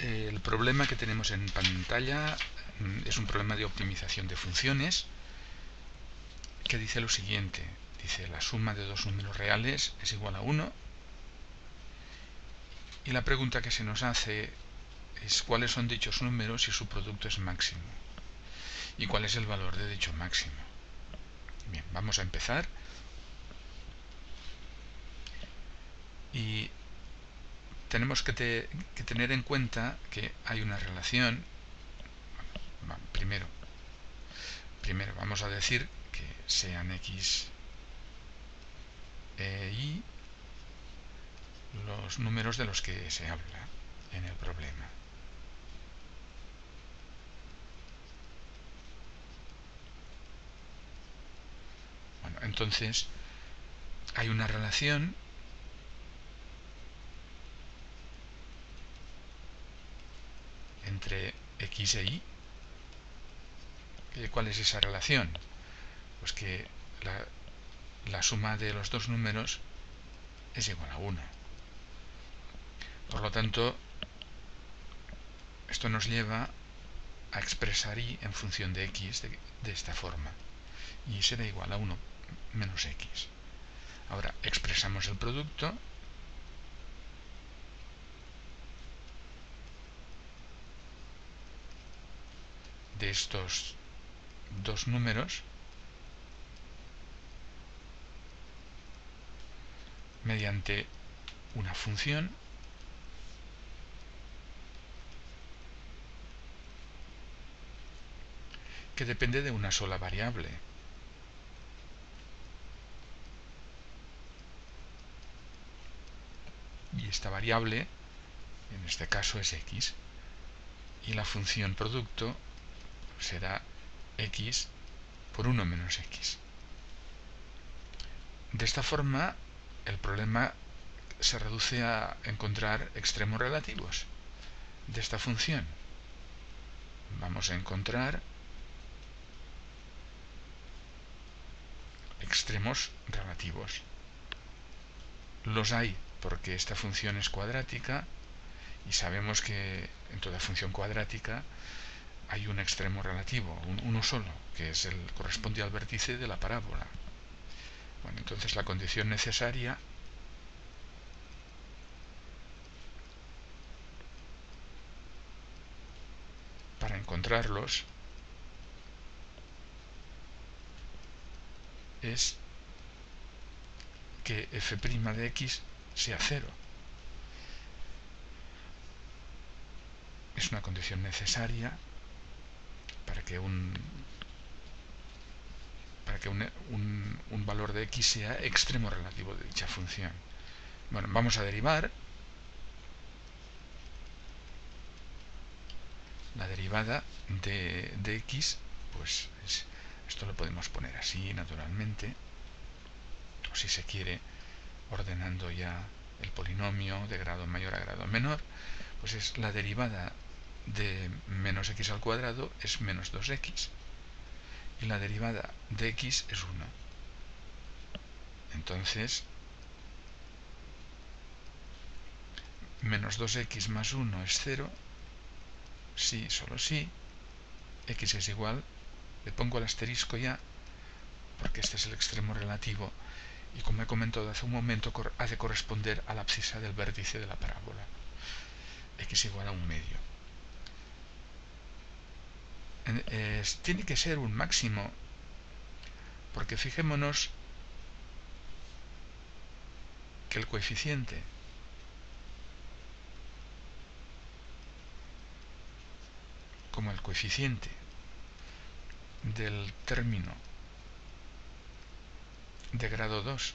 el problema que tenemos en pantalla mm, es un problema de optimización de funciones que dice lo siguiente. Dice la suma de dos números reales es igual a 1 y la pregunta que se nos hace es cuáles son dichos números si su producto es máximo y cuál es el valor de dicho máximo. Bien, vamos a empezar. Y tenemos que, tener en cuenta que hay una relación. primero, primero vamos a decir que sean x e y los números de los que se habla en el problema. Bueno, entonces hay una relación entre x e y. ¿Cuál es esa relación? Pues que la, la suma de los dos números es igual a 1. Por lo tanto, esto nos lleva a expresar y en función de x de, esta forma. Y será igual a 1 menos x. Ahora expresamos el producto de estos dos números mediante una función que depende de una sola variable. Y esta variable, en este caso, es x. Y la función producto será x por 1 menos x. De esta forma, el problema se reduce a encontrar extremos relativos de esta función. Vamos a encontrar extremos relativos. Los hay porque esta función es cuadrática y sabemos que en toda función cuadrática hay un extremo relativo, uno solo, que es el corresponde al vértice de la parábola. Bueno, entonces la condición necesaria para encontrarlos es que f' de x sea cero. Es una condición necesaria para que un para que un, un, valor de x sea extremo relativo de dicha función. Bueno, vamos a derivar la derivada de, de x, pues es esto lo podemos poner así, naturalmente, o si se quiere, ordenando ya el polinomio de grado mayor a grado menor, pues es la derivada de menos x al cuadrado es menos 2x y la derivada de x es 1. Entonces, menos 2x más 1 es 0, sí, solo sí, x es igual. Le pongo el asterisco ya, porque este es el extremo relativo, y como he comentado hace un momento, ha de corresponder a la abscisa del vértice de la parábola, x igual a un medio. Tiene que ser un máximo, porque fijémonos que el coeficiente como el coeficiente del término de grado 2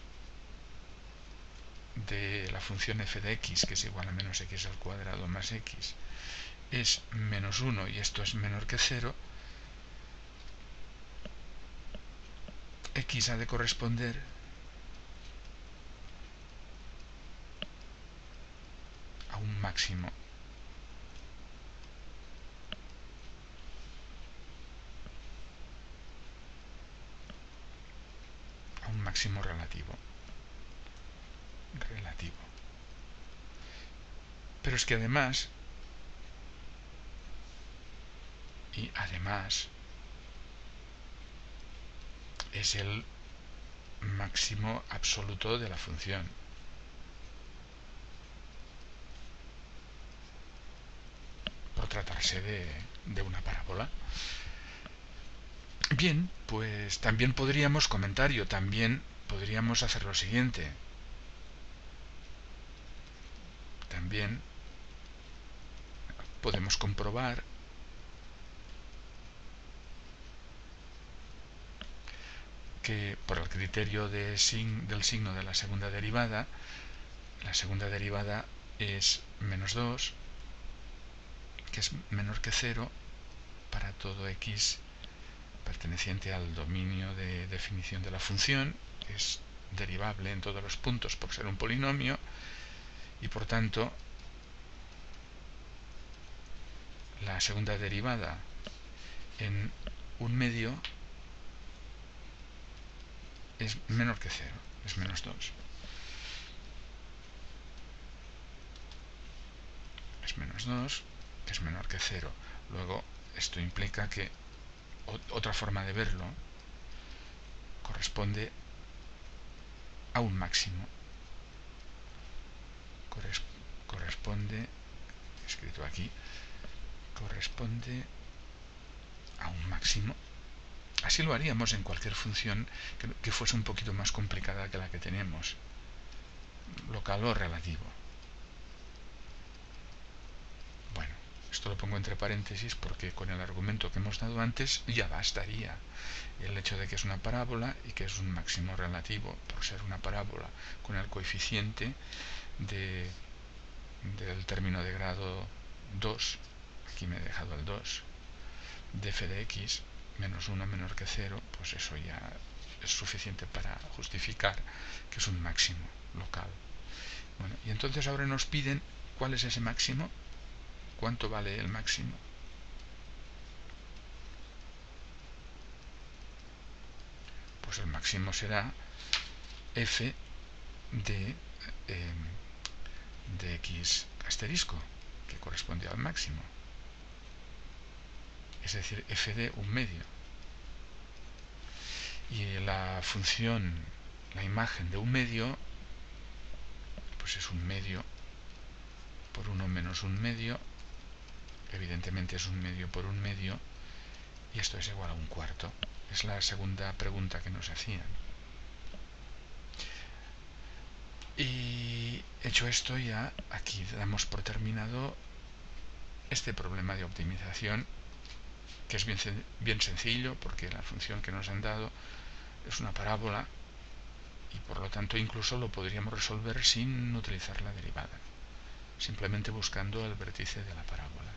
de la función f de x, que es igual a menos x al cuadrado más x, es menos 1 y esto es menor que 0, x ha de corresponder a un máximo máximo relativo. Relativo. Pero es que además y además es el máximo absoluto de la función. Por tratarse de, de una parábola. Bien, pues también podríamos, comentario, también podríamos hacer lo siguiente. También podemos comprobar que por el criterio de del signo de la segunda derivada, la segunda derivada es menos 2, que es menor que 0 para todo x perteneciente al dominio de definición de la función, es derivable en todos los puntos por ser un polinomio, y por tanto la segunda derivada en un medio es menor que 0, es menos 2. Es menos 2, es menor que 0. Luego, esto implica que otra forma de verlo corresponde a un máximo. corresponde, escrito aquí, corresponde a un máximo Así lo haríamos en cualquier función que, fuese un poquito más complicada que la que tenemos, local o relativo. Bueno, esto lo pongo entre paréntesis porque con el argumento que hemos dado antes ya bastaría. El hecho de que es una parábola y que es un máximo relativo por ser una parábola con el coeficiente de, del término de grado 2, aquí me he dejado el 2, de f de x, menos 1 menor que 0, pues eso ya es suficiente para justificar que es un máximo local. Bueno, y entonces ahora nos piden cuál es ese máximo, cuánto vale el máximo. Pues el máximo será f de, em, de x asterisco, que corresponde al máximo es decir, f de un medio. Y la función, la imagen de un medio, pues es un medio por uno menos un medio, evidentemente es un medio por un medio, y esto es igual a un cuarto. Es la segunda pregunta que nos hacían. Y hecho esto ya, aquí damos por terminado este problema de optimización que es bien, bien sencillo porque la función que nos han dado es una parábola y por lo tanto incluso lo podríamos resolver sin utilizar la derivada, simplemente buscando el vértice de la parábola.